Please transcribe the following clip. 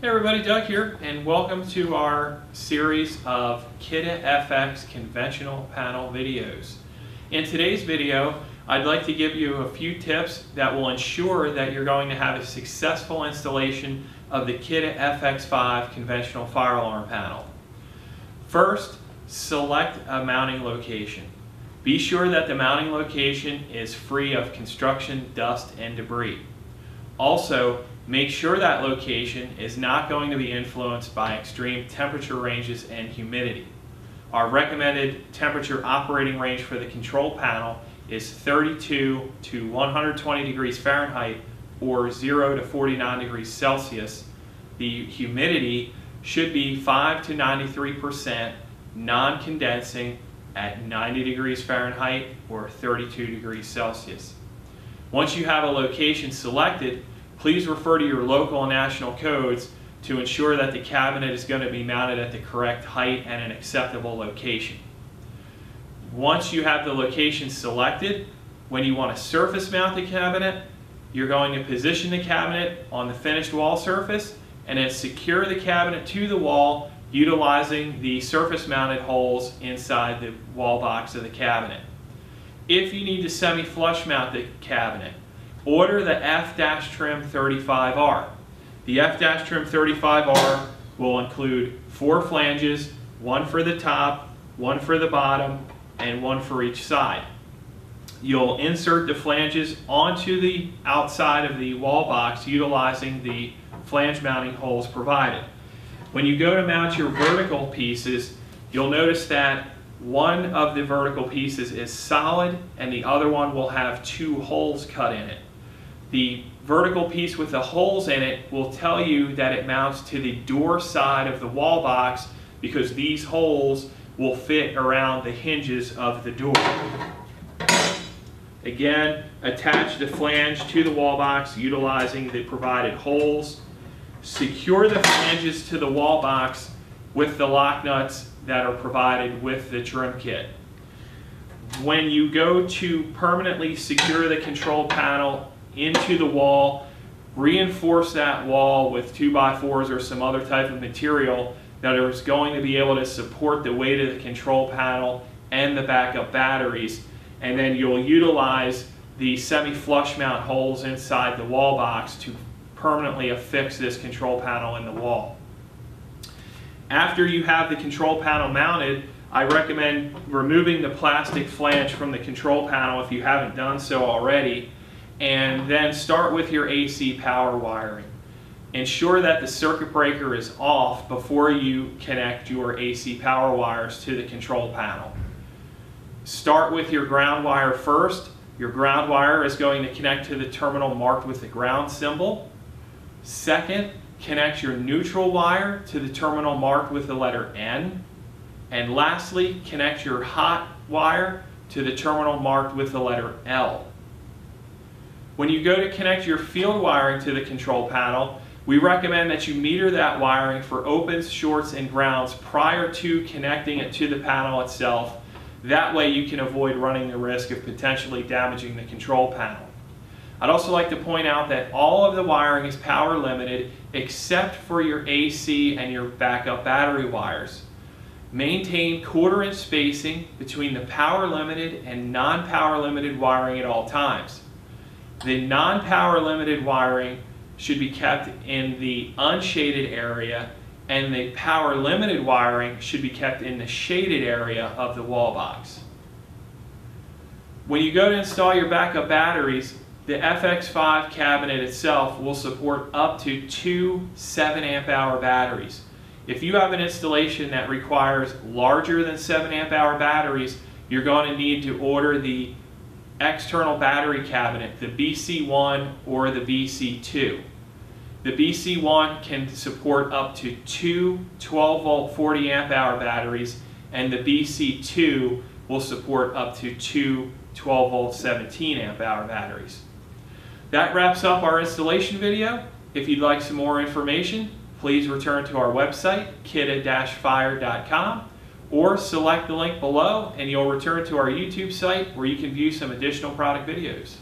Hey everybody, Doug here, and welcome to our series of Kidde FX conventional panel videos. In today's video, I'd like to give you a few tips that will ensure that you're going to have a successful installation of the Kidde FX5 conventional fire alarm panel. First, select a mounting location. Be sure that the mounting location is free of construction, dust, and debris. Also, make sure that location is not going to be influenced by extreme temperature ranges and humidity. Our recommended temperature operating range for the control panel is 32 to 120 degrees Fahrenheit or 0 to 49 degrees Celsius. The humidity should be 5 to 93% non-condensing at 90 degrees Fahrenheit or 32 degrees Celsius. Once you have a location selected, please refer to your local and national codes to ensure that the cabinet is going to be mounted at the correct height and an acceptable location. Once you have the location selected, when you want to surface mount the cabinet, you're going to position the cabinet on the finished wall surface and then secure the cabinet to the wall utilizing the surface mounted holes inside the wall box of the cabinet. If you need to semi-flush mount the cabinet, order the F-Trim 35R. The F-Trim 35R will include four flanges, one for the top, one for the bottom, and one for each side. You'll insert the flanges onto the outside of the wall box utilizing the flange mounting holes provided. When you go to mount your vertical pieces, you'll notice that one of the vertical pieces is solid and the other one will have two holes cut in it. The vertical piece with the holes in it will tell you that it mounts to the door side of the wall box because these holes will fit around the hinges of the door. Again, attach the flange to the wall box utilizing the provided holes. Secure the flanges to the wall box with the lock nuts that are provided with the trim kit. When you go to permanently secure the control panel into the wall, reinforce that wall with 2x4s or some other type of material that is going to be able to support the weight of the control panel and the backup batteries. And then you'll utilize the semi-flush mount holes inside the wall box to permanently affix this control panel in the wall. After you have the control panel mounted, I recommend removing the plastic flange from the control panel if you haven't done so already and then start with your AC power wiring. Ensure that the circuit breaker is off before you connect your AC power wires to the control panel. Start with your ground wire first. Your ground wire is going to connect to the terminal marked with the ground symbol. Second, connect your neutral wire to the terminal marked with the letter N. And lastly, connect your hot wire to the terminal marked with the letter L. When you go to connect your field wiring to the control panel, we recommend that you meter that wiring for opens, shorts, and grounds prior to connecting it to the panel itself. That way you can avoid running the risk of potentially damaging the control panel. I'd also like to point out that all of the wiring is power limited except for your AC and your backup battery wires. Maintain quarter inch spacing between the power limited and non-power limited wiring at all times. The non-power limited wiring should be kept in the unshaded area and the power limited wiring should be kept in the shaded area of the wall box. When you go to install your backup batteries, the FX5 cabinet itself will support up to two 7 amp hour batteries. If you have an installation that requires larger than 7 amp hour batteries, you're going to need to order the external battery cabinet, the BC1 or the BC2. The BC1 can support up to two 12 volt 40 amp hour batteries and the BC2 will support up to two 12 volt 17 amp hour batteries. That wraps up our installation video. If you'd like some more information, please return to our website, kidde-fire.com or select the link below and you'll return to our YouTube site where you can view some additional product videos.